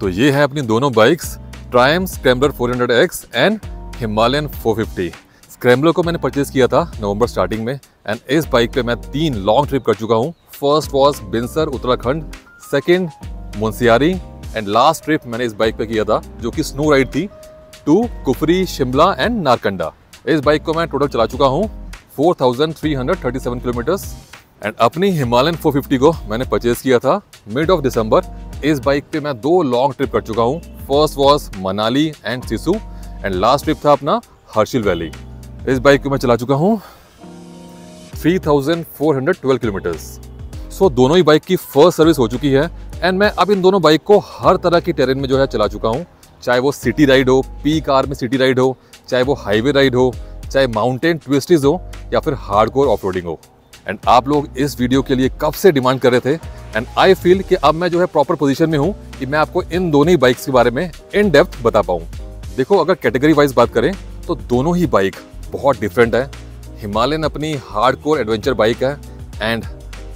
तो ये है अपनी दोनों bikes Triumph scrambler 400X and Himalayan 450 scrambler को मैंने परचेज किया था नवंबर स्टार्टिंग में एंड इस बाइक पे मैं तीन लॉन्ग ट्रिप कर चुका हूँ। First was Binsar Uttarakhand second Munsiyari and last trip मैंने इस बाइक पे किया था जो कि स्नो राइड थी। टू कुफरी शिमला एंड नारकंडा इस बाइक को मैं टोटल चला चुका हूँ 4,337 किलोमीटर्स एंड अपनी हिमालयन 450 को मैंने परचेज किया था मिड ऑफ़ दिसंबर इस बाइक पे मैं दो लॉन्ग ट्रिप कर चुका हूँ। First was Manali and Sissu and last trip था अपना हर्शिल वैली। इस बाइक को मैं चला चुका हूँ 3,412 किलोमीटर्स सो दोनों ही बाइक की फ़र्स्ट सर्विस हो चुकी है एंड मैं अब इन दोनों बाइक को हर तरह की टेरेन में जो है चला चुका हूँ। चाहे वो सिटी राइड हो पी कार में सिटी राइड हो चाहे वो हाईवे राइड हो चाहे माउंटेन ट्विस्टीज हो या फिर हार्डकोर ऑफ़ हो। एंड आप लोग इस वीडियो के लिए कब से डिमांड कर रहे थे? एंड आई फील कि अब मैं जो है प्रॉपर पोजीशन में हूँ कि मैं आपको इन दोनों ही बाइक्स के बारे में इन डेप्थ बता पाऊँ। देखो अगर कैटेगरी वाइज बात करें तो दोनों ही बाइक बहुत डिफरेंट है। हिमालयन अपनी हार्डकोर एडवेंचर बाइक है एंड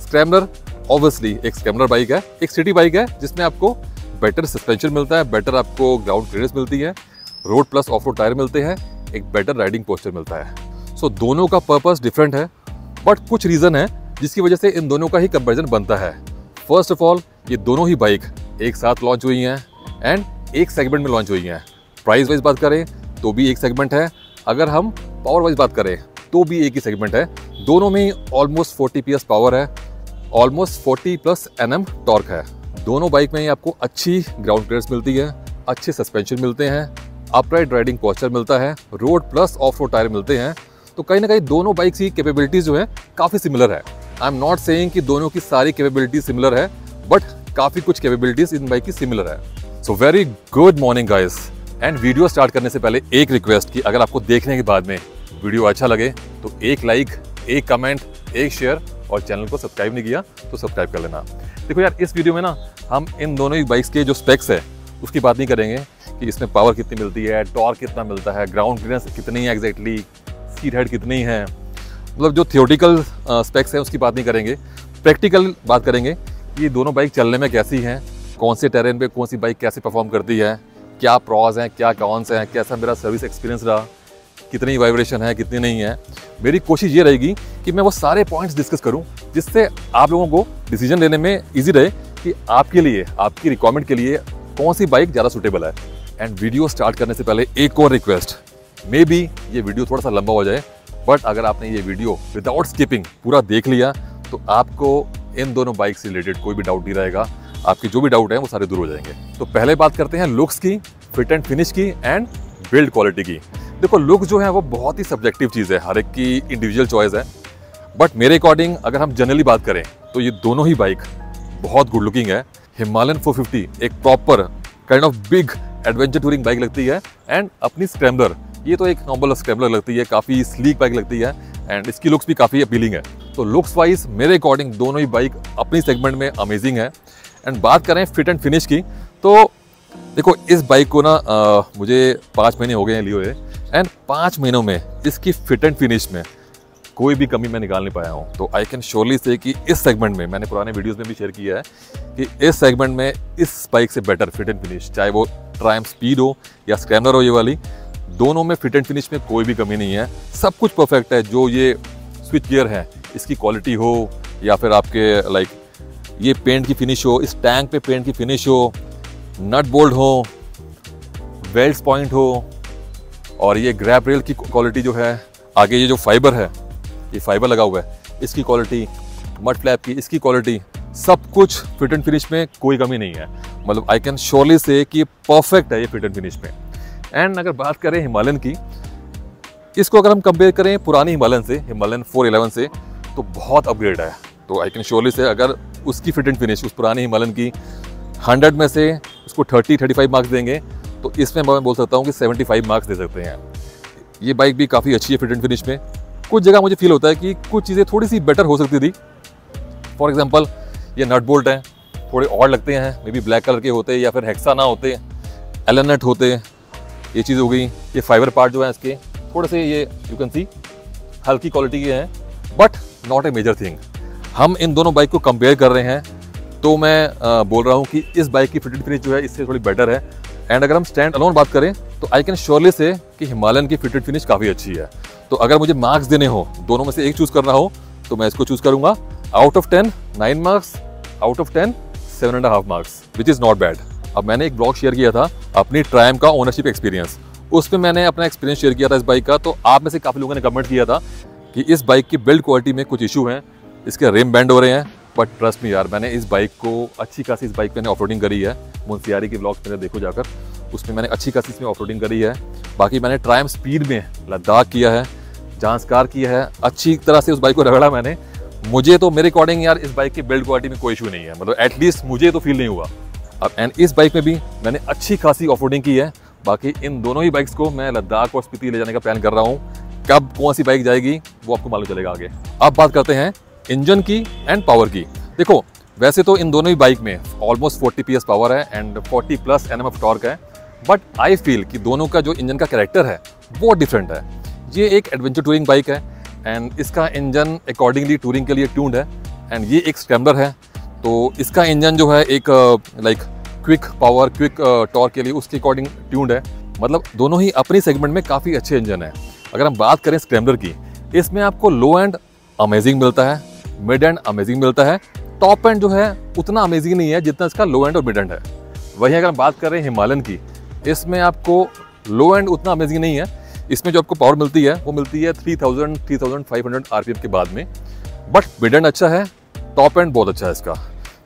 स्क्रैमलर ऑब्वियसली एक स्क्रैमलर बाइक है एक सिटी बाइक है जिसमें आपको बेटर सस्पेंशन मिलता है बेटर आपको ग्राउंड क्लियरेंस मिलती है road plus off road tyre मिलते हैं एक बेटर राइडिंग पोस्टर मिलता है। सो so, दोनों का पर्पस डिफरेंट है बट कुछ रीज़न है जिसकी वजह से इन दोनों का ही कंपेरिजन बनता है। फ़र्स्ट ऑफ़ ऑल ये दोनों ही बाइक एक साथ लॉन्च हुई हैं एंड एक सेगमेंट में लॉन्च हुई हैं। प्राइस वाइज बात करें तो भी एक सेगमेंट है। अगर हम पावर वाइज बात करें तो भी एक ही सेगमेंट है। दोनों में ऑलमोस्ट 40 पी पावर है। ऑलमोस्ट 40 प्लस एनएम टॉर्क है। दोनों बाइक में ही आपको अच्छी ग्राउंड क्लियरेंस मिलती है, अच्छे सस्पेंशन मिलते हैं अपराइट राइडिंग पॉस्चर मिलता है road plus off road tyre मिलते हैं। तो कहीं ना कहीं दोनों बाइक्स की कैपेबिलिटीज जो है काफ़ी सिमिलर है। आई एम नॉट सेइंग कि दोनों की सारी कैपेबिलिटीज सिमिलर है बट काफ़ी कुछ कैपेबिलिटीज इन बाइक की सिमिलर है। So very good morning guys and video start करने से पहले एक रिक्वेस्ट कि अगर आपको देखने के बाद में वीडियो अच्छा लगे तो एक लाइक एक कमेंट एक शेयर और चैनल को सब्सक्राइब नहीं किया तो सब्सक्राइब कर लेना। देखो यार, इस वीडियो में ना हम इन दोनों ही बाइक्स के जो स्पेक्स है, उसकी बात नहीं करेंगे कि इसमें पावर कितनी मिलती है टॉर्क कितना मिलता है ग्राउंड क्लियरेंस कितनी है एग्जैक्टली सीट हेड कितनी है। मतलब जो थियोटिकल स्पेक्स है, उसकी बात नहीं करेंगे। प्रैक्टिकल बात करेंगे कि दोनों बाइक चलने में कैसी हैं, कौन से टेरेन पे कौन सी बाइक कैसे परफॉर्म करती है, क्या प्रॉज हैं, क्या कौन से हैं, कैसा मेरा सर्विस एक्सपीरियंस रहा, कितनी वाइब्रेशन है, कितनी नहीं है। मेरी कोशिश ये रहेगी कि मैं वो सारे पॉइंट्स डिस्कस करूँ, जिससे आप लोगों को डिसीज़न लेने में इजी रहे कि आपके लिए, आपकी रिक्वायरमेंट के लिए कौन सी बाइक ज़्यादा सुटेबल है। एंड वीडियो स्टार्ट करने से पहले एक और रिक्वेस्ट मे बी ये वीडियो थोड़ा सा लंबा हो जाए बट अगर आपने ये वीडियो विदाउट स्किपिंग पूरा देख लिया तो आपको इन दोनों बाइक से रिलेटेड कोई भी डाउट नहीं रहेगा। आपके जो भी डाउट है, वो सारे दूर हो जाएँगे। तो पहले बात करते हैं लुक्स की फिट एंड फिनिश की एंड बिल्ड क्वालिटी की। देखो लुक जो है, वो बहुत ही सब्जेक्टिव चीज़ है। हर एक की इंडिविजुअल चॉइस है। बट मेरे अकॉर्डिंग अगर हम जनरली बात करें तो ये दोनों ही बाइक बहुत गुड लुकिंग है। हिमालयन 450 एक proper kind of big adventure touring bike लगती है। एंड अपनी स्क्रैम्बलर ये तो एक नॉर्मल स्क्रैम्बलर लगती है काफ़ी स्लीक बाइक लगती है एंड इसकी लुक्स भी काफ़ी अपीलिंग है। तो लुक्स वाइज मेरे अकॉर्डिंग दोनों ही बाइक अपनी सेगमेंट में अमेजिंग है। एंड बात करें फिट एंड फिनिश की तो देखो इस बाइक को ना आ, मुझे पाँच महीने हो गए हैं लिए हुए एंड पाँच महीनों में इसकी फिट एंड फिनिश में कोई भी कमी मैं निकाल नहीं पाया हूँ। तो आई कैन श्योरली से कि इस सेगमेंट में मैंने पुराने वीडियोस में भी शेयर किया है कि इस सेगमेंट में इस बाइक से बेटर फिट एंड फिनिश चाहे वो ट्राइम स्पीड हो या स्क्रैमलर हो ये वाली। दोनों में फिट एंड फिनिश में कोई भी कमी नहीं है। सब कुछ परफेक्ट है, जो ये स्विच गियर है, इसकी क्वालिटी हो, या फिर आपके लाइक ये पेंट की फिनिश हो, इस टैंक पे पेंट की फिनिश हो नट बोल्ट हो वेल्ट पॉइंट हो, और ये ग्रैप रेल की क्वालिटी जो है, आगे ये जो फाइबर है, ये फाइबर लगा हुआ है, इसकी क्वालिटी मड फ्लैप की, इसकी क्वालिटी सब कुछ फिट एंड फिनिश में कोई कमी नहीं है। मतलब आई कैन श्योरली से कि परफेक्ट है ये फिट एंड फिनिश में। एंड अगर बात करें हिमालयन की, इसको अगर हम कंपेयर करें पुरानी हिमालयन से, हिमालयन 411 से तो बहुत अपग्रेड है तो आई कैन श्योरली से अगर उसकी फिट एंड फिनिश उस पुरानी हिमालयन की 100 में से उसको 30 35 मार्क्स देंगे तो इसमें मैं बोल सकता हूँ कि 75 मार्क्स दे सकते हैं। ये बाइक भी काफ़ी अच्छी है फिट एंड फिनिश में। कुछ जगह मुझे फील होता है कि कुछ चीज़ें थोड़ी सी बेटर हो सकती थी। फॉर एग्ज़ाम्पल ये नट बोल्ट हैं, थोड़े और लगते हैं मे बी ब्लैक कलर के होते या फिर हेक्सा ना होते एलनट होते ये चीज़ हो गई ये फाइबर पार्ट जो है इसके थोड़े से ये यू कैन सी हल्की क्वालिटी के हैं but not a major thing हम इन दोनों बाइक को कंपेयर कर रहे हैं तो मैं आ, बोल रहा हूँ कि इस बाइक की फिटेड फिनिश जो है इससे थोड़ी बेटर है। एंड अगर हम स्टैंड अलोन बात करें तो आई कैन श्योरली से कि हिमालयन की फिटेड फिनिश काफ़ी अच्छी है। तो अगर मुझे मार्क्स देने हो दोनों में से एक चूज़ करना हो तो मैं इसको चूज़ करूँगा। Out of ten nine marks out of ten seven and half marks which is not bad अब मैंने एक ब्लॉग शेयर किया था अपनी ट्राइम का ओनरशिप एक्सपीरियंस उसमें मैंने अपना एक्सपीरियंस शेयर किया था इस बाइक का तो आप में से काफ़ी लोगों ने कमेंट किया था कि इस बाइक की बिल्ड क्वालिटी में कुछ इशू हैं, इसके रिम बैंड हो रहे हैं। बट ट्रस्ट मी यार, मैंने इस बाइक को अच्छी खासी, इस बाइक पे ऑफ़ करी है। मुंसियारी के ब्लॉग्स मैंने देखो जाकर, उसमें मैंने अच्छी खासी इसमें ऑफ़ करी है। बाकी मैंने ट्राइम स्पीड में लद्दाख किया है जांचकार किया है, अच्छी तरह से उस बाइक को रगड़ा मैंने। मुझे तो मेरे अकॉर्डिंग यार इस बाइक की बिल्ड क्वालिटी में कोई इशू नहीं है। मतलब एटलीस्ट मुझे तो फील नहीं हुआ। अब एंड इस बाइक में भी मैंने अच्छी खासी ऑफ़ की है। बाकी इन दोनों ही बाइक्स को मैं लद्दाख और स्पीति ले जाने का प्लान कर रहा हूँ। कब कौन सी बाइक जाएगी, वो आपको मालूम चलेगा आगे। अब बात करते हैं इंजन की एंड पावर की। देखो, वैसे तो इन दोनों ही बाइक में ऑलमोस्ट 40 पी पावर है and 40 plus N M torque है। बट आई फील कि दोनों का जो इंजन का कैरेक्टर है, वो डिफरेंट है। ये एक एडवेंचर टूरिंग बाइक है एंड इसका इंजन अकॉर्डिंगली टूरिंग के लिए ट्यून्ड है। एंड ये एक स्क्रैम्बलर है। तो इसका इंजन जो है एक like quick power quick torque के लिए उसके अकॉर्डिंग ट्यून्ड है। मतलब दोनों ही अपनी सेगमेंट में काफ़ी अच्छे इंजन है। अगर हम बात करें स्क्रैम्बलर की, इसमें आपको लो एंड अमेजिंग मिलता है मिड एंड अमेजिंग मिलता है। टॉप एंड जो है उतना अमेजिंग नहीं है जितना इसका लो एंड और मिड एंड है। वहीं अगर हम बात करें हिमालयन की, इसमें आपको लो एंड उतना अमेजिंग नहीं है। इसमें जो आपको पावर मिलती है, वो मिलती है 3000 3500 आरपीएम के बाद में। बट मिड एंड अच्छा है टॉप एंड बहुत अच्छा है इसका।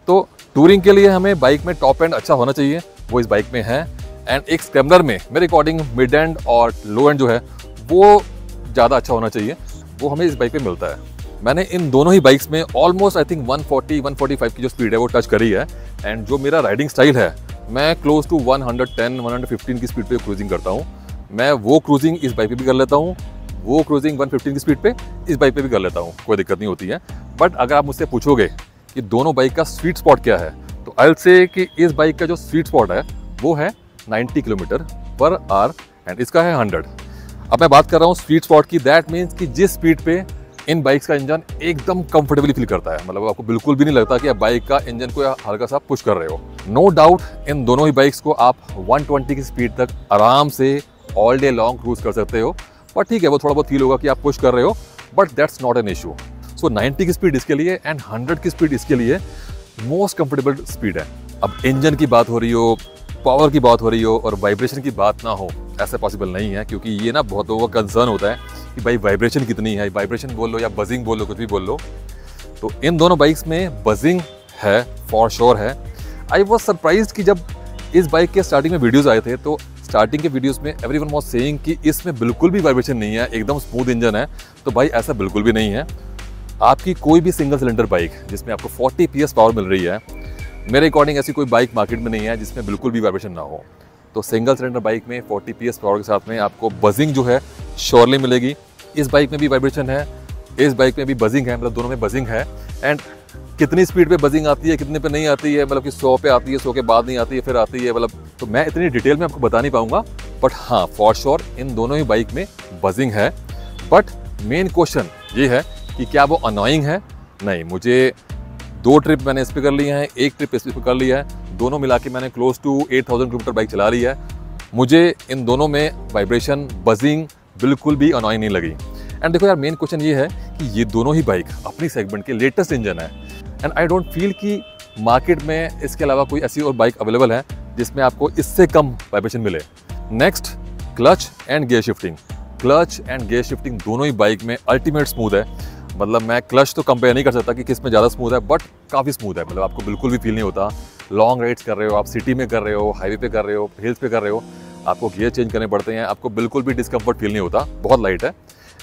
तो टूरिंग के लिए हमें बाइक में टॉप एंड अच्छा होना चाहिए, वो इस बाइक में है। एंड एक स्क्रैम्बलर में मेरे अकॉर्डिंग मिड एंड और लो एंड जो है, वो ज़्यादा अच्छा होना चाहिए, वो हमें इस बाइक पे मिलता है। मैंने इन दोनों ही बाइक्स में ऑलमोस्ट आई थिंक 140 145 की जो स्पीड है, वो टच करी है। एंड जो मेरा राइडिंग स्टाइल है, मैं क्लोज टू 110 115 की स्पीड पे क्रूजिंग करता हूँ। मैं वो क्रूजिंग इस बाइक पे भी कर लेता हूँ, वो क्रूजिंग 115 की स्पीड पे इस बाइक पे भी कर लेता हूँ, कोई दिक्कत नहीं होती है। बट अगर आप मुझसे पूछोगे कि दोनों बाइक का स्वीट स्पॉट क्या है? तो आई से कि इस बाइक का जो स्वीट स्पॉट है, वो है 90 किलोमीटर पर आर एंड इसका है 100 अब मैं बात कर रहा हूँ स्वीट स्पॉट की। दैट मीन्स कि जिस स्पीड पे इन बाइक्स का इंजन एकदम कंफर्टेबली फील करता है। मतलब आपको बिल्कुल भी नहीं लगता कि आप बाइक का इंजन को हल्का सा पुश कर रहे हो। नो no डाउट इन दोनों ही बाइक्स को आप 120 की स्पीड तक आराम से ऑल डे लॉन्ग क्रूज कर सकते हो। पर ठीक है, वो थोड़ा बहुत फील होगा कि आप पुश कर रहे हो but that's not an issue so 90 की स्पीड इसके लिए एंड 100 की स्पीड इसके लिए मोस्ट कंफर्टेबल स्पीड है। अब इंजन की बात हो रही हो पावर की बात हो रही हो और वाइब्रेशन की बात ना हो, ऐसा पॉसिबल नहीं है क्योंकि ये ना बहुत लोगों का कंसर्न होता है कि भाई वाइब्रेशन कितनी है वाइब्रेशन बोल लो या बजिंग बोल लो, कुछ भी बोल लो। तो इन दोनों बाइक्स में बजिंग है फॉर श्योर है। आई वॉज़ सरप्राइज़ कि जब इस बाइक के स्टार्टिंग में वीडियोज़ आए थे तो स्टार्टिंग के वीडियोस में एवरी वन सेइंग कि इसमें बिल्कुल भी वाइब्रेशन नहीं है, एकदम स्मूथ इंजन है। तो भाई ऐसा बिल्कुल भी नहीं है। आपकी कोई भी सिंगल सिलेंडर बाइक जिसमें आपको 40 पीएस पावर मिल रही है, मेरे अकॉर्डिंग ऐसी कोई बाइक मार्केट में नहीं है जिसमें बिल्कुल भी वाइब्रेशन ना हो। तो सिंगल सिलेंडर बाइक में 40 पीएस पावर के साथ में आपको बजिंग जो है श्योरली मिलेगी। इस बाइक में भी वाइब्रेशन है, इस बाइक में भी बजिंग है मतलब दोनों में बजिंग है। एंड कितनी स्पीड पे बजिंग आती है, कितने पे नहीं आती है मतलब कि सौ पे आती है, सौ के बाद नहीं आती है, फिर आती है मतलब तो मैं इतनी डिटेल में आपको बता नहीं पाऊँगा। बट हाँ फॉर श्योर इन दोनों ही बाइक में बजिंग है। बट मेन क्वेश्चन ये है कि क्या वो अनोइंग है? नहीं, मुझे दो ट्रिप मैंने इस पर कर लिए है, एक ट्रिप इस पर कर लिया है। दोनों मिला के मैंने close to eight thousand kilometre bike चला ली है। मुझे इन दोनों में वाइब्रेशन बजिंग बिल्कुल भी अनोइंग नहीं लगी। एंड देखो यार मेन क्वेश्चन ये है कि ये दोनों ही बाइक अपनी सेगमेंट के लेटेस्ट इंजन है। एंड आई डोंट फील कि मार्केट में इसके अलावा कोई ऐसी और बाइक अवेलेबल है जिसमें आपको इससे कम वाइब्रेशन मिले। Next clutch and gear shifting clutch and gear shifting दोनों ही बाइक में अल्टीमेट स्मूथ है। मतलब मैं क्लच तो कंपेयर नहीं कर सकता कि किसमें ज़्यादा स्मूथ है बट काफ़ी स्मूथ है। मतलब आपको बिल्कुल भी फील नहीं होता। लॉन्ग राइड्स कर रहे हो, आप सिटी में कर रहे हो हाईवे पे कर रहे हो हिल्स पे कर रहे हो, आपको गियर चेंज करने पड़ते हैं, आपको बिल्कुल भी डिस्कम्फर्ट फील नहीं होता। बहुत लाइट है।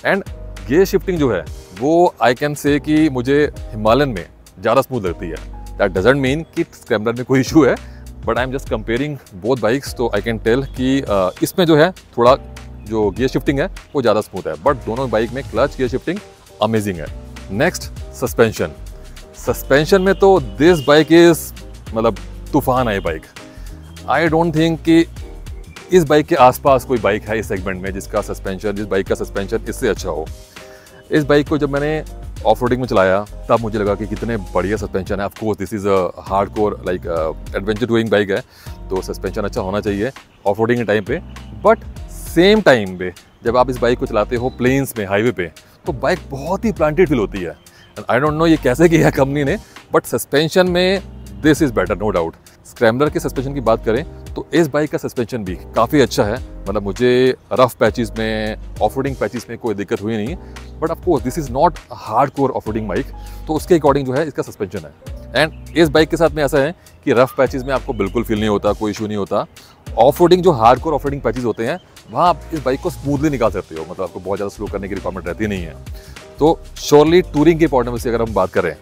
एंड गियर शिफ्टिंग जो है, वो आई कैन से कि मुझे हिमालयन में ज़्यादा स्मूथ लगती है। दैट डजेंट मीन कि स्क्रैम्बलर में कोई इशू है but I am just comparing both bikes तो आई कैन टेल कि इसमें जो है, थोड़ा जो गियर शिफ्टिंग है, वो ज़्यादा स्मूथ है। बट दोनों बाइक में क्लच गियर शिफ्टिंग अमेजिंग है। नेक्स्ट सस्पेंशन सस्पेंशन में तो दिस बाइक इज़ मतलब तूफ़ान है बाइक आई डोंट थिंक कि इस बाइक के आसपास कोई बाइक है इस सेगमेंट में जिसका सस्पेंशन जिस बाइक का सस्पेंशन इससे अच्छा हो। इस बाइक को जब मैंने ऑफ़ रोडिंग में चलाया, तब मुझे लगा कि कितने बढ़िया सस्पेंशन है। Of course this is a hardcore like adventure touring bike है तो सस्पेंशन अच्छा होना चाहिए ऑफ़ रोडिंग के टाइम पे। बट सेम टाइम पे, जब आप इस बाइक को चलाते हो प्लेन्स में हाईवे पे तो बाइक बहुत ही प्लांटेड फील होती है। एंड आई डोंट नो ये कैसे किया कंपनी ने बट सस्पेंशन में this is better no doubt scrambler के सस्पेंशन की बात करें तो इस बाइक का सस्पेंशन भी काफ़ी अच्छा है। मतलब मुझे रफ पैचेस में ऑफ़ पैचेस में कोई दिक्कत हुई नहीं but of course this is not hardcore off roading bike तो उसके अकॉर्डिंग जो है, इसका सस्पेंशन है। एंड इस बाइक के साथ में ऐसा है कि रफ पैचेस में आपको बिल्कुल फील नहीं होता, कोई इशू नहीं होता। ऑफ़ जो हार्ड कोर ऑफ़ पैचेस होते हैं वहाँ आप इस बाइक को स्मूथली निकाल सकते हो। मतलब आपको बहुत ज़्यादा स्लो करने की रिक्वायरमेंट रहती नहीं है। तो श्योरली टूरिंग के पॉइंट से अगर हम बात करें,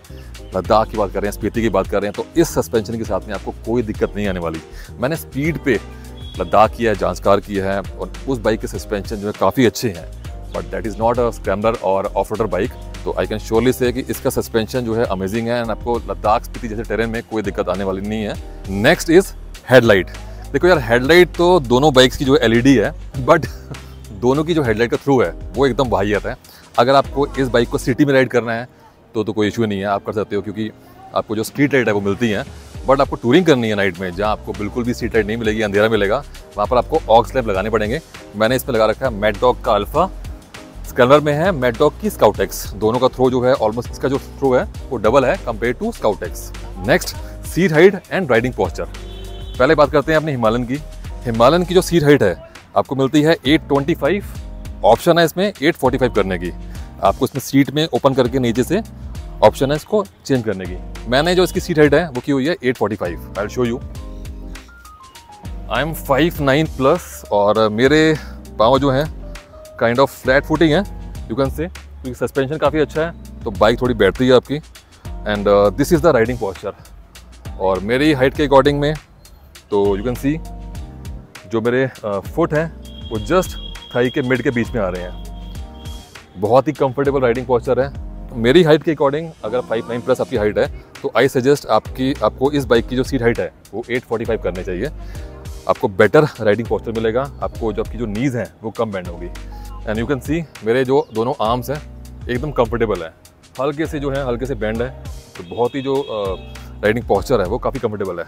लद्दाख की बात कर रहे हैं स्पीति की बात कर रहे हैं तो इस सस्पेंशन के साथ में आपको कोई दिक्कत नहीं आने वाली। मैंने स्पीड पे लद्दाख किया है जांचकार किया है, और उस बाइक के सस्पेंशन जो है काफ़ी अच्छे हैं। But that is not a scrambler और ऑफ़ रोडर बाइक तो आई कैन श्योरली से कि इसका सस्पेंशन जो है अमेजिंग है एंड आपको लद्दाख स्पीति जैसे टेरेन में कोई दिक्कत आने वाली नहीं है। नेक्स्ट इज़ हेडलाइट देखो यार हेडलाइट तो दोनों बाइक्स की जो एल e है बट दोनों की जो हेडलाइट का थ्रू है, वो एकदम वाहियत है। अगर आपको इस बाइक को सिटी में राइड करना है तो तो कोई इशू नहीं है, आप कर सकते हो, क्योंकि आपको जो स्ट्रीट लाइट है वो मिलती हैं। बट आपको टूरिंग करनी है नाइट में, जहाँ आपको बिल्कुल भी सीट लाइट नहीं मिलेगी, अंधेरा मिलेगा, वहाँ पर आपको ऑक्स लैम्प लगाने पड़ेंगे। मैंने इसमें लगा रखा है मेडॉक का अल्फ़ा स्कलर में है मेडॉक की स्काउटेक्स दोनों का थ्रो जो है ऑलमोस्ट इसका जो थ्रो है, वो डबल है compare to स्काउटेक्स next seat height and riding posture पहले बात करते हैं अपनी हिमालयन की। हिमालयन की जो सीट हाइट है, आपको मिलती है 825 ऑप्शन है इसमें 845 करने की। आपको इसमें सीट में ओपन करके नीचे से ऑप्शन है इसको चेंज करने की। मैंने जो इसकी सीट हाइट है, वो की हुई है 845 forty I show you I am five nine plus और मेरे पाँव जो हैं काइंड ऑफ़ फ्लैट फुटिंग है यू कैन से क्योंकि सस्पेंशन काफ़ी अच्छा है तो बाइक थोड़ी बैठती है आपकी। And this is the riding posture और मेरी हाइट के अकॉर्डिंग में तो यू कैन सी जो मेरे फुट हैं, वो जस्ट थाई के मिड के बीच में आ रहे हैं। बहुत ही कंफर्टेबल राइडिंग पॉस्चर है। मेरी हाइट के अकॉर्डिंग अगर फाइव नाइन प्लस आपकी हाइट है तो आई सजेस्ट आपकी, आपको इस बाइक की जो सीट हाइट है, वो एट फोर्टी फाइव करनी चाहिए। आपको बेटर राइडिंग पॉस्चर मिलेगा। आपको जो आपकी जो नीज़ हैं, वो कम बैंड होगी। एंड यू कैन सी मेरे जो दोनों आर्म्स हैं, एकदम कंफर्टेबल है। हल्के से जो है, हल्के से बैंड है तो बहुत ही जो राइडिंग पॉस्चर है, वो काफ़ी कंफर्टेबल है।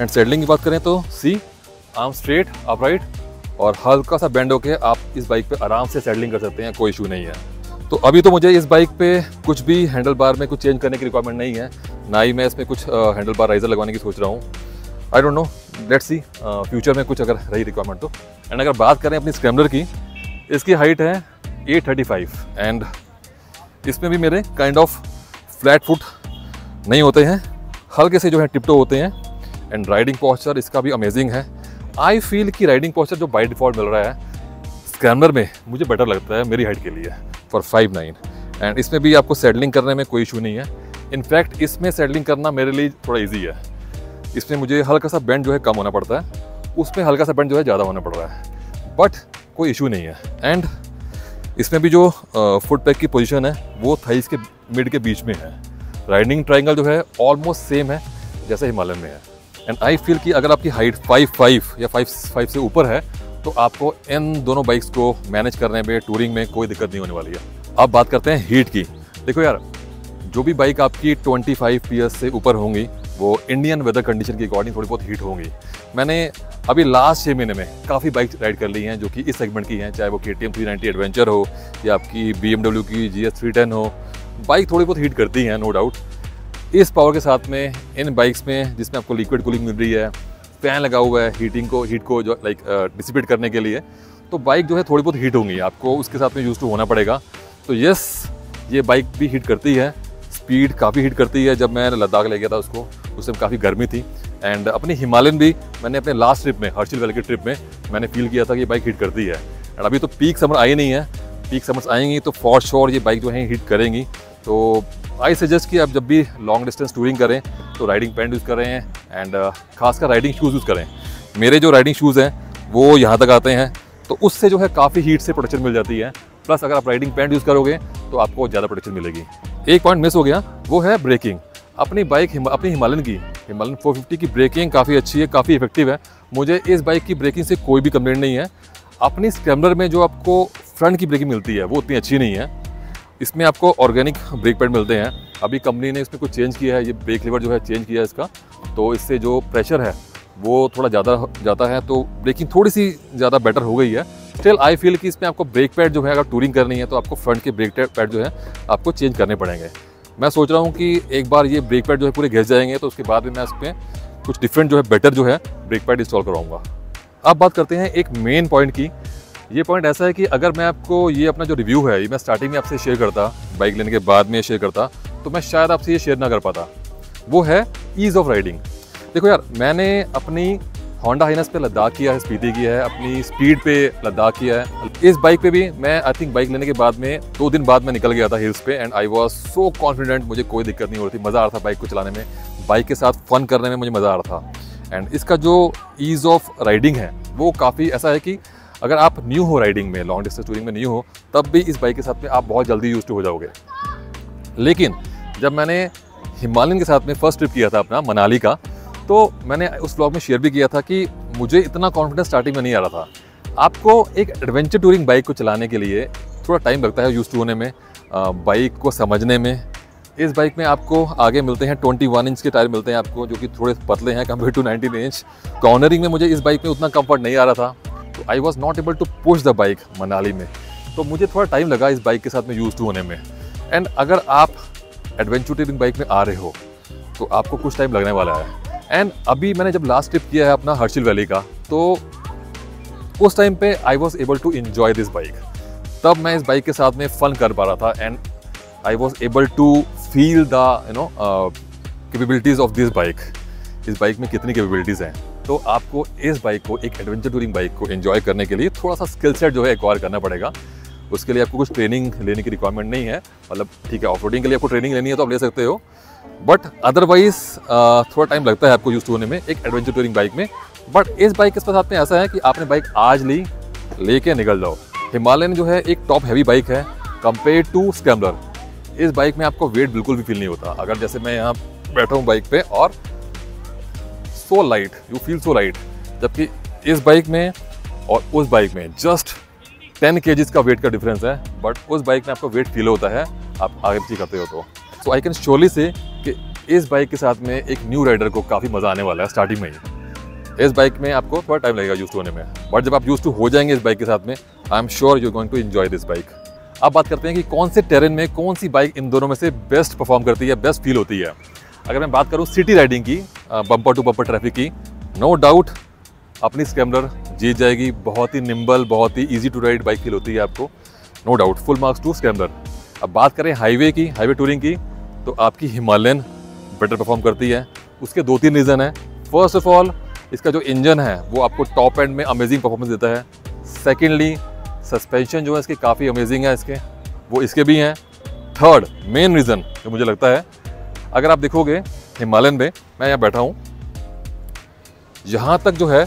एंड सेडलिंग की बात करें तो सी आर्म स्ट्रेट अपराइट और हल्का सा बैंड होके आप इस बाइक पे आराम से सेडलिंग कर सकते हैं, कोई इशू नहीं है। तो अभी तो मुझे इस बाइक पे कुछ भी हैंडल बार में कुछ चेंज करने की रिक्वायरमेंट नहीं है। ना ही मैं इसमें कुछ हैंडल बार राइजर लगवाने की सोच रहा हूँ। I don't know let's see future में कुछ अगर रही रिक्वायरमेंट तो। एंड अगर बात करें अपनी स्क्रैमलर की, इसकी हाइट है एट थर्टी फाइव एंड इसमें भी मेरे काइंड ऑफ़ फ्लैट फुट नहीं होते हैं। हल्के से जो है टिपटो होते हैं। एंड राइडिंग पॉस्चर इसका भी अमेजिंग है। आई फील कि राइडिंग पॉस्चर जो बाई डिफ़ॉल्ट मिल रहा है स्क्रैमलर में मुझे बेटर लगता है मेरी हाइट के लिए फॉर फाइव नाइन एंड इसमें भी आपको सेटलिंग करने में कोई इशू नहीं है। इनफैक्ट इसमें सेटलिंग करना मेरे लिए थोड़ा ईजी है। इसमें मुझे हल्का सा बैंड जो है कम होना पड़ता है। उसमें हल्का सा बैंड जो है ज़्यादा होना पड़ रहा है। बट कोई इशू नहीं है। एंड इसमें भी जो फुट पैक की पोजीशन है, वो थाइस के मिड के बीच में है। राइडिंग ट्राइंगल जो है ऑलमोस्ट सेम है, जैसे हिमालय में है। एंड आई फील कि अगर आपकी हाइट फाइव फाइव या फाइव फाइव से ऊपर है तो आपको इन दोनों बाइक्स को मैनेज करने में टूरिंग में कोई दिक्कत नहीं होने वाली है। अब बात करते हैं हीट की। देखो यार, जो भी बाइक आपकी 25 फाइव से ऊपर होंगी, वो इंडियन वेदर कंडीशन के अकॉर्डिंग थोड़ी बहुत हीट होंगी। मैंने अभी लास्ट छः महीने में काफ़ी बाइक राइड कर ली हैं, जो कि इस सेगमेंट की हैं, चाहे वो K T M three ninety adventure हो, या आपकी बी एम डब्ल्यू की जी एस थ्री टेन हो। बाइक थोड़ी बहुत हीट करती हैं नो डाउट इस पावर के साथ में, इन बाइक्स में, जिसमें आपको लिक्विड कूलिंग मिल रही है फ़ैन लगा हुआ है हीटिंग को हीट को जो लाइक डिसिपेट करने के लिए तो बाइक जो है थोड़ी बहुत हीट होंगी, आपको उसके साथ में यूज़ टू होना पड़ेगा। तो यस ये बाइक भी हीट करती है स्पीड काफ़ी हीट करती है, जब मैं लद्दाख ले गया था उसको, उस टाइम काफ़ी गर्मी थी एंड अपनी हिमालयन भी, मैंने अपने लास्ट ट्रिप में हर्चिल वैली की ट्रिप में, मैंने फील किया था कि बाइक हीट करती है। एंड अभी तो पीक समर आई नहीं है पीक समर्स आएँगी तो फॉर श्योर ये बाइक जो है हीट करेंगी। तो आई सजेस्ट कि आप जब भी लॉन्ग डिस्टेंस टूरिंग करें तो राइडिंग पैंट यूज़ करें एंड uh, खासकर राइडिंग शूज़ यूज़ करें। मेरे जो राइडिंग शूज़ हैं वो यहाँ तक आते हैं। तो उससे जो है काफ़ी हीट से प्रोटेक्शन मिल जाती है। प्लस अगर आप राइडिंग पैंट यूज़ करोगे तो आपको ज़्यादा प्रोटेक्शन मिलेगी। एक पॉइंट मिस हो गया वो है ब्रेकिंग अपनी बाइक अपनी हिमालयन की हिमालयन 450 की ब्रेकिंग काफ़ी अच्छी है काफ़ी इफ़ेक्टिव है। मुझे इस बाइक की ब्रेकिंग से कोई भी कंप्लेंट नहीं है। अपनी स्क्रैमलर में जो आपको फ्रंट की ब्रेकिंग मिलती है, वो उतनी अच्छी नहीं है। इसमें आपको ऑर्गेनिक ब्रेक पैड मिलते हैं। अभी कंपनी ने इसमें कुछ चेंज किया है, ये ब्रेक लीवर जो है चेंज किया है इसका। तो इससे जो प्रेशर है, वो थोड़ा ज़्यादा जाता है। तो ब्रेकिंग थोड़ी सी ज़्यादा बेटर हो गई है। स्टिल आई फील कि इसमें आपको ब्रेक पैड जो है, अगर टूरिंग करनी है तो आपको फ्रंट के ब्रेक पैड जो है, आपको चेंज करने पड़ेंगे। मैं सोच रहा हूँ कि एक बार ये ब्रेक पैड जो है, पूरे घिस जाएँगे तो उसके बाद में मैं इसमें कुछ डिफरेंट जो है बेटर जो है ब्रेक पैड इंस्टॉल करवाऊँगा। अब बात करते हैं एक मेन पॉइंट की। ये पॉइंट ऐसा है कि अगर मैं आपको ये अपना जो रिव्यू है, ये मैं स्टार्टिंग में आपसे शेयर करता बाइक लेने के बाद में शेयर करता तो मैं शायद आपसे ये शेयर ना कर पाता। वो है ईज़ ऑफ़ राइडिंग देखो यार, मैंने अपनी होंडा हाइनस पे लद्दाख किया है स्पीति किया है, अपनी स्पीड पे लद्दाख किया है। इस बाइक पे भी मैं आई थिंक बाइक लेने के बाद में, दो दिन बाद मैं निकल गया था हिल्स पे and I was so confident मुझे कोई दिक्कत नहीं हो रही थी, मज़ा आ रहा था बाइक को चलाने में। बाइक के साथ फन करने में मुझे मज़ा आ रहा था। एंड इसका जो ईज़ ऑफ़ राइडिंग है, वो काफ़ी ऐसा है कि अगर आप न्यू हो राइडिंग में लॉन्ग डिस्टेंस टूरिंग में न्यू हो, तब भी इस बाइक के साथ में आप बहुत जल्दी यूज़ हो जाओगे। लेकिन जब मैंने हिमालयन के साथ में फ़र्स्ट ट्रिप किया था अपना, मनाली का तो मैंने उस ब्लॉग में शेयर भी किया था कि मुझे इतना कॉन्फिडेंस स्टार्टिंग में नहीं आ रहा था। आपको एक एडवेंचर टूरिंग बाइक को चलाने के लिए थोड़ा टाइम लगता है यूज़ टू होने में बाइक को समझने में इस बाइक में आपको आगे मिलते हैं 21 इंच के टायर मिलते हैं आपको, जो कि थोड़े पतले हैं कंपेयर टू 19 इंच कॉर्नरिंग में मुझे इस बाइक में उतना कंफर्ट नहीं आ रहा था तो I was not able to push the bike Manali में. तो मुझे थोड़ा टाइम लगा इस बाइक के साथ में यूज़ टू होने में. एंड अगर आप एडवेंचर टूरिंग बाइक में आ रहे हो तो आपको कुछ टाइम लगने वाला है. एंड अभी मैंने जब लास्ट ट्रिप किया है अपना हर्शिल वैली का तो उस टाइम पे I was able to enjoy this bike तब मैं इस बाइक के साथ में फन कर पा रहा था and I was able to feel the you know capabilities of this bike इस बाइक में कितनी कैपेबिलिटीज़ हैं? तो आपको इस बाइक को, एक एडवेंचर टूरिंग बाइक को एंजॉय करने के लिए थोड़ा सा स्किल सेट जो है एक्वायर करना पड़ेगा। उसके लिए आपको कुछ ट्रेनिंग लेने की रिक्वायरमेंट नहीं है। मतलब ठीक है ऑफ़ के लिए आपको ट्रेनिंग लेनी है तो आप ले सकते हो। बट अदरवाइज़ थोड़ा टाइम लगता है आपको यूज़ होने में, एक एडवेंचर टूरिंग बाइक में। बट इस बाइक के साथ में ऐसा है कि आपने बाइक आज ली, लेके निकल जाओ। हिमालयन जो है एक टॉप हैवी बाइक है कंपेयर टू स्कैमलर इस बाइक में आपको वेट बिल्कुल भी फील नहीं होता। अगर जैसे मैं यहाँ बैठा हूँ बाइक पे और so light you feel so light जबकि इस बाइक में और उस बाइक में जस्ट टेन के का वेट का डिफरेंस है बट उस बाइक में आपको वेट फील होता है, आप आगे पीछे करते हो तो। सो आई कैन श्योरली से कि इस बाइक के साथ में एक न्यू राइडर को काफ़ी मज़ा आने वाला है स्टार्टिंग में ही। इस बाइक में आपको थोड़ा टाइम लगेगा यूज़ होने में बट जब आप यूज़ टू हो जाएँगे इस बाइक के साथ में I am sure you going to enjoy this bike अब बात करते हैं कि कौन से टेरेन में कौन सी बाइक इन दोनों में से बेस्ट परफॉर्म करती है बेस्ट फील होती है। अगर मैं बात करूँ सिटी राइडिंग की बम्पर टू बम्पर ट्रैफ़िक की नो डाउट अपनी स्कैमलर जीत जाएगी, बहुत ही निम्बल बहुत ही easy to ride bike feel होती है आपको no doubt full marks to scrambler अब बात करें हाईवे की हाईवे टूरिंग की तो आपकी हिमालयन बेटर परफॉर्म करती है। उसके दो तीन रीज़न है। फ़र्स्ट ऑफ़ ऑल इसका जो इंजन है, वो आपको टॉप एंड में अमेजिंग परफॉर्मेंस देता है। सेकेंडली सस्पेंशन जो है इसके काफ़ी अमेजिंग है इसके। वो इसके भी हैं। थर्ड मेन रीज़न जो मुझे लगता है, अगर आप देखोगे हिमालयन में, मैं यहाँ बैठा हूँ, यहाँ तक जो है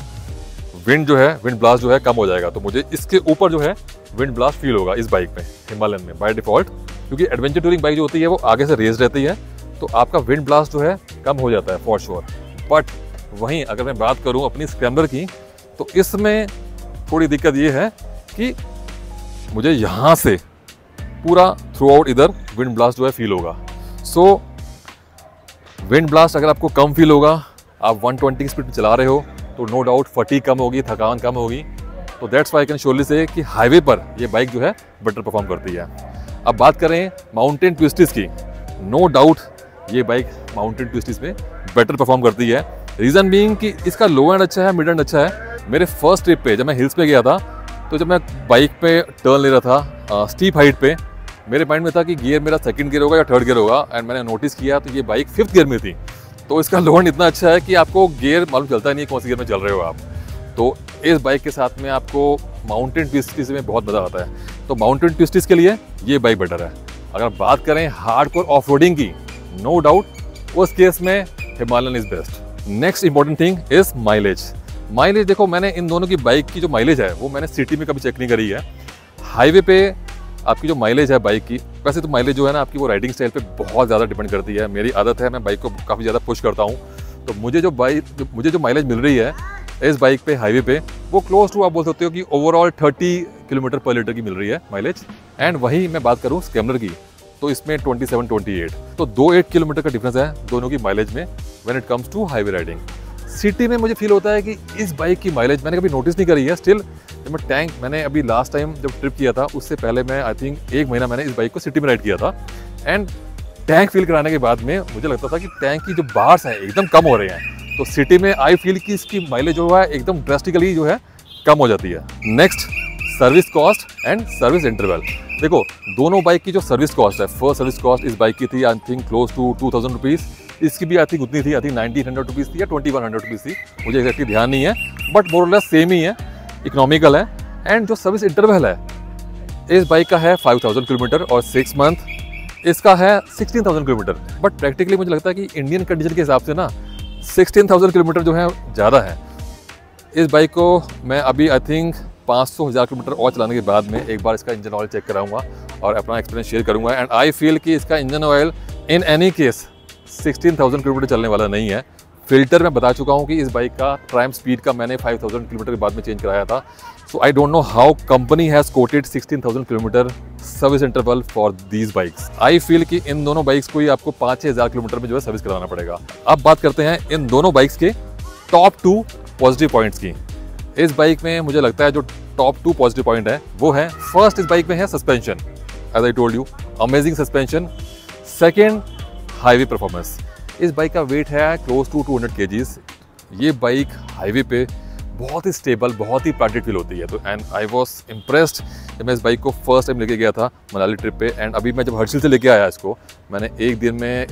विंड जो है विंड ब्लास्ट जो है कम हो जाएगा। तो मुझे इसके ऊपर जो है विंड ब्लास्ट फील होगा इस बाइक में, हिमालयन में बाय डिफ़ॉल्ट क्योंकि एडवेंचर टूरिंग बाइक जो होती है, वो आगे से रेज रहती है तो आपका विंड ब्लास्ट जो है कम हो जाता है फॉर श्योर बट वहीं अगर मैं बात करूँ अपनी स्क्रैम्बलर की तो इसमें थोड़ी दिक्कत ये है कि मुझे यहाँ से पूरा थ्रू आउट इधर विंड ब्लास्ट जो है फील होगा। सो विंड ब्लास्ट अगर आपको कम फील होगा, आप 120 स्पीड में चला रहे हो तो नो डाउट फटी कम होगी, थकान कम होगी। तो दैट्स वाई कैन श्योरली से कि हाईवे पर ये बाइक जो है बेटर परफॉर्म करती है। अब बात करें माउंटेन ट्विस्टिस की। नो डाउट ये बाइक माउंटेन ट्विस्टिस में बेटर परफॉर्म करती है। रीज़न बीइंग कि इसका लो एंड अच्छा है मिड एंड अच्छा है। मेरे फ़र्स्ट ट्रिप पे जब मैं हिल्स पे गया था तो जब मैं बाइक पे टर्न ले रहा था स्टीप हाइट पे, मेरे माइंड में था कि गियर मेरा सेकंड गियर होगा या थर्ड गियर होगा एंड मैंने नोटिस किया तो ये बाइक फिफ्थ गियर में थी। तो इसका लोन इतना अच्छा है कि आपको गियर मालूम चलता नहीं है कौन से गियर में चल रहे हो आप। तो इस बाइक के साथ में आपको माउंटेन ट्विस्टिस में बहुत मज़ा आता है। तो माउंटेन ट्विस्टिस के लिए ये बाइक बेटर है। अगर बात करें हार्ड कोर ऑफ़ की नो डाउट उस केस में Himalayan is best next important thing is mileage mileage देखो, मैंने इन दोनों की बाइक की जो माइलेज है, वो मैंने सिटी में कभी चेक नहीं करी है। हाईवे पे आपकी जो माइलेज है बाइक की, वैसे तो माइलेज जो है ना आपकी वो राइडिंग स्टाइल पे बहुत ज़्यादा डिपेंड करती है। मेरी आदत है, मैं बाइक को काफ़ी ज़्यादा पुश करता हूँ। तो मुझे जो बाइक मुझे जो माइलेज मिल रही है इस बाइक पे, हाईवे पे, वो क्लोज टू आप बोल सकते हो कि ओवरऑल 30 किलोमीटर पर लीटर की मिल रही है माइलेज एंड वहीं मैं बात करूँ स्कैमलर की तो इसमें 27 28 तो दो एट किलोमीटर का डिफरेंस है दोनों की माइलेज में when it comes to highway riding city में मुझे फील होता है कि इस बाइक की माइलेज मैंने कभी नोटिस नहीं करी है। स्टिल जब मैं टैंक मैंने अभी लास्ट टाइम जब ट्रिप किया था, उससे पहले मैं आई थिंक एक महीना मैंने इस बाइक को सिटी में राइड किया था। एंड टैंक फिल कराने के बाद में मुझे लगता था कि टैंक की जो बार्स हैं एकदम कम हो रहे हैं। तो सिटी में आई फील कि इसकी माइलेज जो है, एकदम ड्रेस्टिकली जो है, कम हो जाती है। Next service cost and service interval देखो, दोनों बाइक की जो सर्विस कॉस्ट है फ़र्स्ट सर्विस कॉस्ट इस बाइक की थी I think close to two thousand rupees इसकी भी आई थिंक उतनी थी I think nineteen hundred rupees थी या ट्वेंटी वन हंड्रेड रुपीज़ थी। मुझे एक्जैक्टली ध्यान नहीं है बट मोरलेस सेम ही है इकोनॉमिकल है। एंड जो सर्विस इंटरवल है, इस बाइक का है फाइव थाउज़ेंड किलोमीटर और सिक्स मंथ इसका है sixteen thousand kilometre but practically मुझे लगता है कि इंडियन कंडीशन के हिसाब से ना सिक्सटीन थाउज़ेंड किलोमीटर जो है, ज़्यादा है। इस बाइक को मैं अभी आई थिंक पाँच सौ हज़ार किलोमीटर और चलाने के बाद में एक बार इसका इंजन ऑयल चेक कराऊँगा और अपना एक्सपीरियंस शेयर करूँगा। एंड आई फील कि इसका engine oil in any case sixteen thousand kilometre चलने वाला नहीं है। फ़िल्टर मैं बता चुका हूँ कि इस बाइक का प्राइम स्पीड का मैंने 5000 किलोमीटर के बाद में चेंज कराया था। So I don't know how company has quoted 16000 kilometre service interval for these bikes I feel कि इन दोनों बाइक्स को ही आपको पाँच छः हज़ार किलोमीटर में जो है सर्विस कराना पड़ेगा। अब बात करते हैं इन दोनों बाइक्स के टॉप टू पॉजिटिव पॉइंट्स की। इस बाइक में मुझे लगता है जो टॉप टू पॉजिटिव पॉइंट है, वो है फ़र्स्ट इस बाइक में है suspension as I told you amazing suspension second highway performance इस बाइक का वेट है क्लोज टू टू हंड्रेड के ये बाइक हाईवे पे बहुत ही स्टेबल बहुत ही प्राइटेड फील होती है। तो एंड आई वॉज़ इम्प्रेस्ड जब मैं इस बाइक को फ़र्स्ट टाइम लेके गया था मनाली ट्रिप पे। एंड अभी मैं जब हर्षिल से लेके आया इसको, मैंने एक दिन में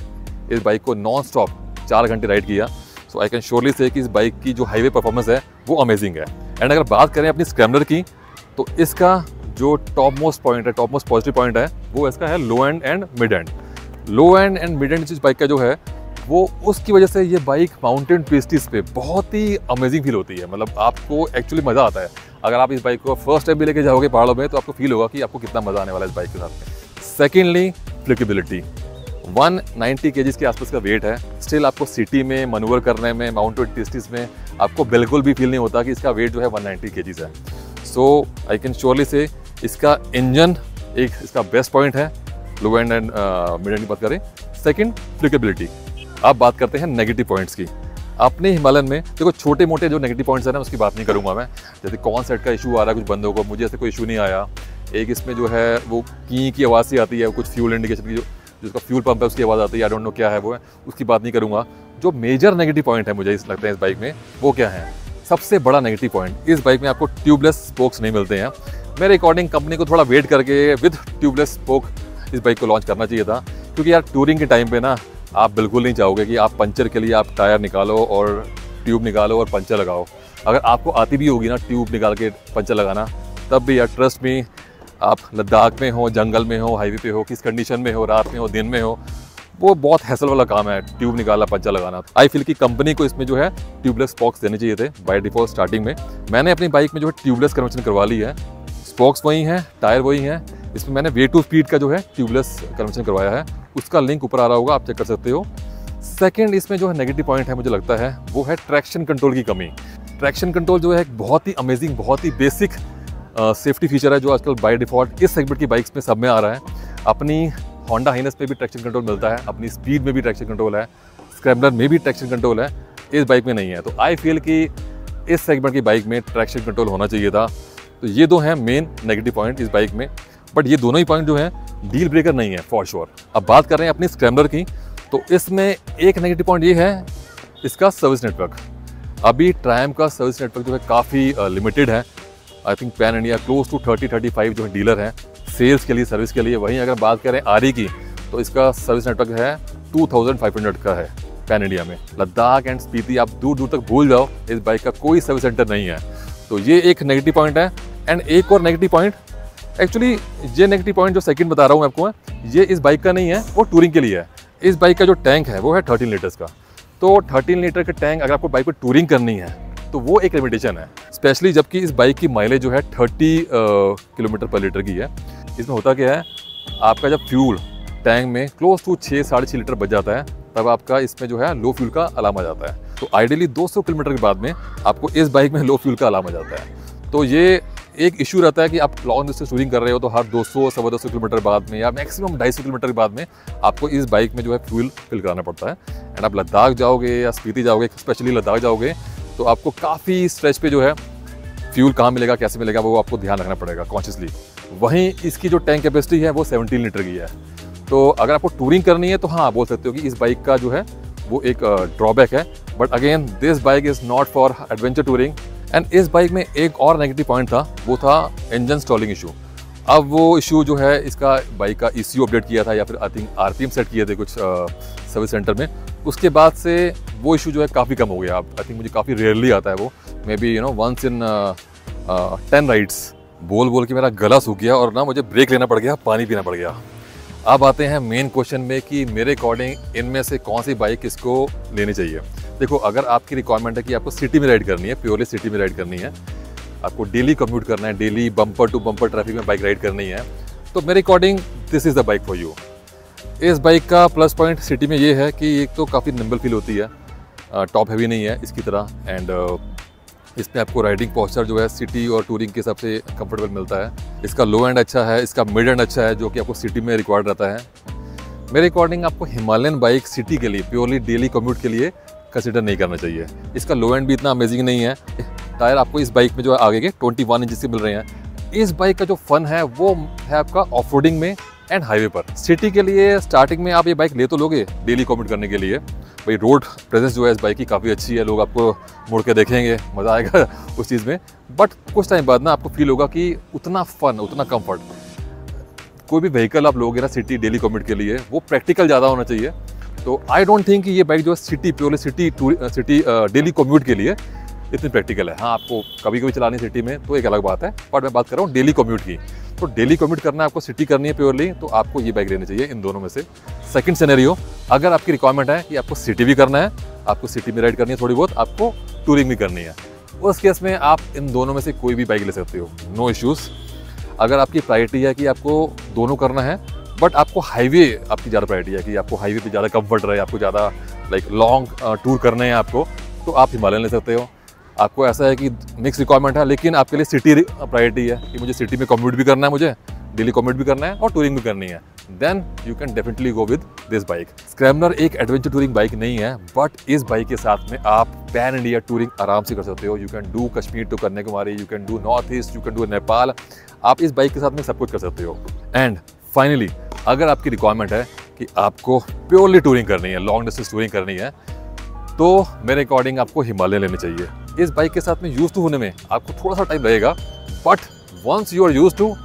इस बाइक को नॉन स्टॉप चार घंटे राइड किया। सो आई कैन श्योरली से कि इस बाइक की जो हाईवे परफॉर्मेंस है, वो अमेजिंग है। एंड अगर बात करें अपनी स्क्रैमलर की तो इसका जो टॉप मोस्ट पॉइंट है टॉप मोस्ट पॉजिटिव पॉइंट है, वो इसका है low end and mid end low end and mid end bike का जो है, वो उसकी वजह से ये बाइक माउंटेन ट्विस्टिस पे बहुत ही अमेजिंग फील होती है। मतलब आपको एक्चुअली मज़ा आता है। अगर आप इस बाइक को फ़र्स्ट टाइम भी लेके जाओगे पहाड़ों में तो आपको फील होगा कि आपको कितना मज़ा आने वाला है इस बाइक के साथ सेकेंडली फ्लिकेबिलिटी 190 नाइन्टी के आसपास का वेट है। स्टिल आपको सिटी में मनूवर करने में माउंटेन ट्विस्टिस में आपको बिल्कुल भी फील नहीं होता कि इसका वेट जो है 190 केजीज है। सो आई कैन श्योरली से इसका इंजन एक, इसका बेस्ट पॉइंट है। Low end and mid end की बात करें। सेकेंड फ्लिकेबिलिटी आप बात करते हैं नेगेटिव पॉइंट्स की। अपने हिमालयन में, देखो छोटे मोटे जो नेगेटिव पॉइंट्स हैं ना, उसकी बात नहीं करूँगा मैं। जैसे कौन सेट का इशू आ रहा है कुछ बंदों को, मुझे ऐसे कोई इशू नहीं आया। एक इसमें जो है, वो की की आवाज़ सी आती है, कुछ फ्यूल इंडिकेशन की जो, जिसका फ्यूल पंप है, उसकी आवाज़ आती है आई डोंट नो क्या है वो है, उसकी बात नहीं करूँगा। जो मेजर नेगेटिव पॉइंट है मुझे इस लगता है इस बाइक में, वो क्या है? सबसे बड़ा नेगेटिव पॉइंट इस बाइक में आपको ट्यूबलेस स्पोक्स नहीं मिलते हैं। मेरे अकॉर्डिंग कंपनी को थोड़ा वेट करके विद ट्यूबलेस स्पोक इस बाइक को लॉन्च करना चाहिए था। क्योंकि यार टूरिंग के टाइम पे ना, आप बिल्कुल नहीं चाहोगे कि आप पंचर के लिए आप टायर निकालो और ट्यूब निकालो और पंचर लगाओ। अगर आपको आती भी होगी ना ट्यूब निकाल के पंचर लगाना, तब भी यार ट्रस्ट में आप लद्दाख में हो, जंगल में हो हाईवे पे हो, किस कंडीशन में हो, रात में हो, दिन में हो, वो बहुत हैसल वाला काम है ट्यूब निकालना, पंचर लगाना। आई फील की कंपनी को इसमें जो है ट्यूबलेस स्पॉक्स देने चाहिए थे बाय डिफ़ॉल्ट स्टार्टिंग में। मैंने अपनी बाइक में जो है ट्यूबलेस कन्वर्शन करवा ली है। स्पॉक्स वही हैं, टायर वही हैं इसमें मैंने वे टू स्पीड का जो है ट्यूबलेस कन्वर्शन करवाया है। उसका लिंक ऊपर आ रहा होगा, आप चेक कर सकते हो। सेकेंड इसमें जो है नेगेटिव पॉइंट है, मुझे लगता है, वो है ट्रैक्शन कंट्रोल की कमी। ट्रैक्शन कंट्रोल जो है एक बहुत ही अमेजिंग बहुत ही बेसिक सेफ्टी फीचर है जो आजकल बाय डिफ़ॉल्ट इस सेगमेंट की बाइक्स में सब में आ रहा है। अपनी होंडा हाइनस पे भी ट्रैक्शन कंट्रोल मिलता है, अपनी स्पीड में भी ट्रैक्शन कंट्रोल है स्क्रैमलर में भी ट्रैक्शन कंट्रोल है, इस बाइक में नहीं है। तो आई फील कि इस सेगमेंट की बाइक में ट्रैक्शन कंट्रोल होना चाहिए था। तो ये दो हैं मेन नेगेटिव पॉइंट इस बाइक में। बट ये दोनों ही पॉइंट जो है डील ब्रेकर नहीं है फॉर श्योर अब बात कर रहे हैं अपनी स्क्रैमलर की तो इसमें एक नेगेटिव पॉइंट ये है, इसका सर्विस नेटवर्क अभी ट्राइम का सर्विस नेटवर्क जो है काफ़ी लिमिटेड है. I think pan India close to thirty thirty five जो है डीलर हैं सेल्स के लिए सर्विस के लिए. वहीं अगर बात करें आरी की तो इसका सर्विस नेटवर्क है टू थाउज़ेंड फाइव हंड्रेड का है पैन इंडिया में. लद्दाख एंड स्पीति आप दूर दूर तक भूल जाओ, इस बाइक का कोई सर्विस सेंटर नहीं है. तो ये एक नेगेटिव पॉइंट है एंड एक और नेगेटिव पॉइंट एक्चुअली ये नेगेटिव पॉइंट जो सेकंड बता रहा हूँ आपको, ये इस बाइक का नहीं है, वो टूरिंग के लिए है। इस बाइक का जो टैंक है, वो है थर्टीन लीटर्स का। तो थर्टीन लीटर का टैंक अगर आपको बाइक पर टूरिंग करनी है तो वो एक लिमिटेशन है। स्पेशली जबकि इस बाइक की माइलेज जो है थर्टी किलोमीटर पर लीटर की है। इसमें होता क्या है, आपका जब फ्यूल टैंक में क्लोज टू छः साढ़े छः लीटर बच जाता है, तब आपका इसमें जो है लो फ्यूल का अलार्म आ जाता है। तो आइडियली 200 किलोमीटर के बाद में आपको इस बाइक में लो फ्यूल का अलार्म आ जाता है। तो ये एक इशू रहता है कि आप लॉन्ग डिस्टेंस टूरिंग कर रहे हो तो हर 200 सवा दो सौ किलोमीटर बाद में या मैक्सिमम ढाई सौ किलोमीटर के बाद में आपको इस बाइक में जो है फ्यूल फिल कराना पड़ता है। एंड आप लद्दाख जाओगे या स्पीति जाओगे स्पेशली लद्दाख जाओगे तो आपको काफ़ी स्ट्रेच पे जो है फ्यूल कहाँ मिलेगा, कैसे मिलेगा, वो आपको ध्यान रखना पड़ेगा कॉन्शियसली वहीं इसकी जो टैंक कैपेसिटी है, वो सेवनटीन लीटर की है। तो अगर आपको टूरिंग करनी है तो हाँ बोल सकते हो कि इस बाइक का जो है, वो एक ड्रॉबैक है। But again this bike is not for adventure touring and इस बाइक में एक और नेगेटिव पॉइंट था, वो था इंजन स्टॉलिंग इशू अब वो इशू जो है, इसका बाइक का ईसीयू अपडेट किया था या फिर आई थिंक आरपीएम सेट किए थे कुछ सर्विस सेंटर में। उसके बाद से वो इशू जो है काफ़ी कम हो गया। अब आई थिंक मुझे काफ़ी रेयरली आता है वो। Maybe you know once in ten rides बोल बोल के मेरा गला सूख गया और ना मुझे ब्रेक लेना पड़ गया, पानी पीना पड़ गया। अब आते हैं मेन क्वेश्चन में कि मेरे अकॉर्डिंग इनमें से कौन सी बाइक किसको लेनी चाहिए? देखो, अगर आपकी रिक्वायरमेंट है कि आपको सिटी में राइड करनी है प्योरली सिटी में राइड करनी है, आपको डेली कम्यूट करना है daily bumper to bumper traffic में बाइक राइड करनी है तो मेरे according this is the bike for you इस बाइक का प्लस पॉइंट सिटी में ये है कि एक तो काफ़ी नंबल फील होती है टॉप हैवी नहीं है इसकी तरह एंड इसमें आपको राइडिंग पॉस्चर जो है सिटी और टूरिंग के हिसाब से कंफर्टेबल मिलता है। इसका लो एंड अच्छा है, इसका मिड एंड अच्छा है, जो कि आपको सिटी में रिक्वायर्ड रहता है। मेरे अकॉर्डिंग आपको हिमालयन बाइक सिटी के लिए प्योरली डेली कम्यूट के लिए कंसिडर नहीं करना चाहिए। इसका लो एंड भी इतना अमेजिंग नहीं है। टायर आपको इस बाइक में जो है आगे के ट्वेंटी वन इंच से मिल रहे हैं। इस बाइक का जो फन है, वो है आपका ऑफ़ में एंड हाईवे पर। सिटी के लिए स्टार्टिंग में आप ये बाइक ले तो लोगे डेली कॉमिट करने के लिए। भाई रोड प्रेजेंस जो है इस बाइक की काफ़ी अच्छी है, लोग आपको मुड़ के देखेंगे, मज़ा आएगा उस चीज़ में। बट कुछ टाइम बाद ना आपको फील होगा कि उतना फन उतना कंफर्ट कोई भी व्हीकल आप लोगे ना सिटी डेली कॉमिट के लिए, वो प्रैक्टिकल ज़्यादा होना चाहिए। तो आई डोंट थिंक ये बाइक जो है city purely city city daily commute के लिए इतनी प्रैक्टिकल है। हाँ आपको कभी कभी चलानी सिटी में तो एक अलग बात है बट मैं बात कर रहा हूँ डेली कम्यूट की। तो डेली कम्यूट करना है, आपको सिटी करनी है प्योरली तो आपको ये बाइक लेनी चाहिए इन दोनों में से। सेकंड सिनेरियो अगर आपकी रिक्वायरमेंट है कि आपको सिटी भी करना है, आपको सिटी में राइड करनी है थोड़ी बहुत, आपको टूरिंग भी करनी है। उस केस में आप इन दोनों में से कोई भी बाइक ले सकते हो नो इश्यूज़ अगर आपकी प्रायोरिटी है कि आपको दोनों करना है बट आपको हाईवे आपकी ज़्यादा प्रायरिटी है कि आपको हाईवे पे ज़्यादा कंफर्ट रहे, आपको ज़्यादा लाइक लॉन्ग टूर करने हैं आपको तो आप हिमालयन ले सकते हो। आपको ऐसा है कि मिक्स रिक्वायरमेंट है, लेकिन आपके लिए सिटी प्रायोरिटी है कि मुझे सिटी में कम्यूट भी करना है मुझे डेली कम्यूट भी करना है और टूरिंग भी करनी है। Then you can definitely go with this bike scrambler एक एडवेंचर टूरिंग बाइक नहीं है बट इस बाइक के साथ में आप पैन इंडिया टूरिंग आराम से कर सकते हो। You can do Kashmir to Kanyakumari you can do north east you can do Nepal आप इस बाइक के साथ में सब कुछ कर सकते हो। एंड फाइनली अगर आपकी रिक्वायरमेंट है कि आपको प्योरली टूरिंग करनी है लॉन्ग डिस्टेंस टूरिंग करनी है तो मेरे अकॉर्डिंग आपको हिमालय लेनी चाहिए। इस बाइक के साथ में यूज़ टू होने में आपको थोड़ा सा टाइम लगेगा but once you are used to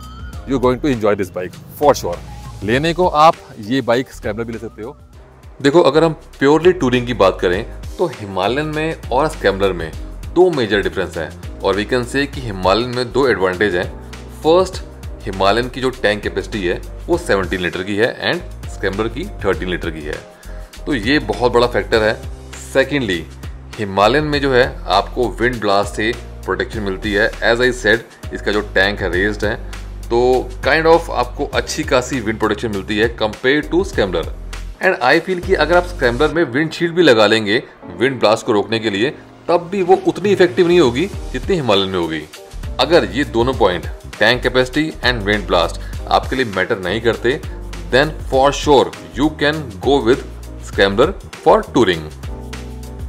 you going to enjoy this bike for sure लेने को आप ये बाइक स्क्रैम्बलर भी ले सकते हो। देखो, अगर हम प्योरली टूरिंग की बात करें तो हिमालयन में और स्क्रैम्बलर में दो मेजर डिफरेंस हैं, और वी कैन से कि हिमालयन में दो एडवांटेज हैं। फ़र्स्ट हिमालयन की जो टैंक कैपेसिटी है, वो 17 लीटर की है एंड स्क्रैम्बलर की 13 लीटर की है। तो ये बहुत बड़ा फैक्टर है। सेकेंडली हिमालयन में जो है, आपको विंड ब्लास्ट से प्रोटेक्शन मिलती है। एज आई सेड इसका जो टैंक है रेस्ड है तो काइंड kind ऑफ़ of आपको अच्छी खासी विंड प्रोटेक्शन मिलती है compare to scrambler and I feel कि अगर आप स्क्रैम्बलर में विंड शील्ड भी लगा लेंगे विंड ब्लास्ट को रोकने के लिए, तब भी वो उतनी इफ़ेक्टिव नहीं होगी जितनी हिमालयन में होगी। अगर ये दोनों point tank capacity and wind blast आपके लिए मैटर नहीं करते. Then for sure you can go with scrambler for touring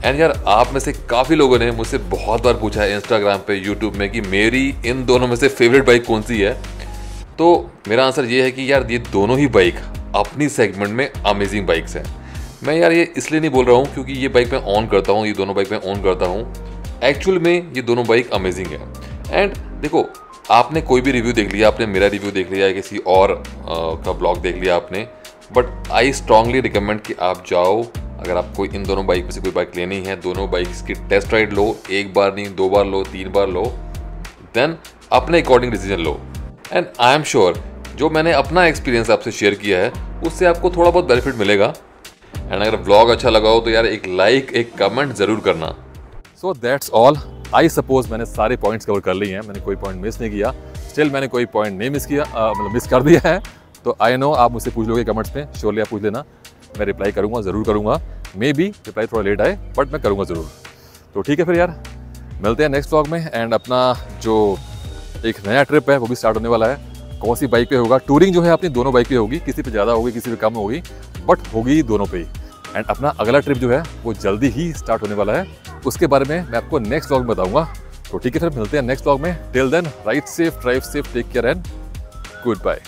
and यार, आप में से काफ़ी लोगों ने मुझसे बहुत बार पूछा है इंस्टाग्राम पे यूट्यूब में कि मेरी इन दोनों में से फेवरेट बाइक कौन सी है? तो मेरा आंसर ये है कि यार, ये दोनों ही बाइक अपनी सेगमेंट में अमेजिंग बाइक्स हैं. मैं यार ये इसलिए नहीं बोल रहा हूँ क्योंकि ये बाइक मैं ऑन करता हूँ, ये दोनों बाइक मैं ऑन करता हूँ. एक्चुअल में ये दोनों बाइक अमेजिंग है. एंड देखो आपने कोई भी रिव्यू देख लिया आपने मेरा रिव्यू देख लिया किसी और आ, का ब्लॉग देख लिया आपने बट आई स्ट्रांगली रिकमेंड कि आप जाओ अगर आपको इन दोनों बाइक में से कोई बाइक लेनी है दोनों बाइक्स की टेस्ट राइड लो एक बार नहीं दो बार लो तीन बार लो देन अपने अकॉर्डिंग डिसीज़न लो. एंड आई एम श्योर जो मैंने अपना एक्सपीरियंस आपसे शेयर किया है उससे आपको थोड़ा बहुत बेनिफिट मिलेगा. एंड अगर ब्लॉग अच्छा लगा हो तो यार एक लाइक एक कमेंट ज़रूर करना. So that's all I suppose मैंने सारे पॉइंट्स कवर कर लिए हैं, मैंने कोई पॉइंट मिस नहीं किया। स्टिल मैंने कोई पॉइंट नहीं मिस किया मतलब मिस कर दिया है। तो आई नो आप मुझसे पूछ लोगे कमेंट्स में श्योरली आप पूछ लेना। मैं रिप्लाई करूँगा, ज़रूर करूँगा। मे बी रिप्लाई थोड़ा लेट आए बट मैं करूँगा ज़रूर। तो ठीक है फिर यार, मिलते हैं नेक्स्ट व्लॉग में एंड अपना जो एक नया ट्रिप है, वो भी स्टार्ट होने वाला है। कौन सी बाइक पे होगा? टूरिंग जो है अपनी, दोनों बाइक पे होगी। किसी पे ज़्यादा होगी, किसी पे कम होगी बट होगी दोनों पे ही। एंड अपना अगला ट्रिप जो है, वो जल्दी ही स्टार्ट होने वाला है। उसके बारे में मैं आपको नेक्स्ट व्लॉग में बताऊँगा। तो ठीक है फिर मिलते हैं नेक्स्ट ब्लॉग में। Till then ride safe drive safe take care and goodbye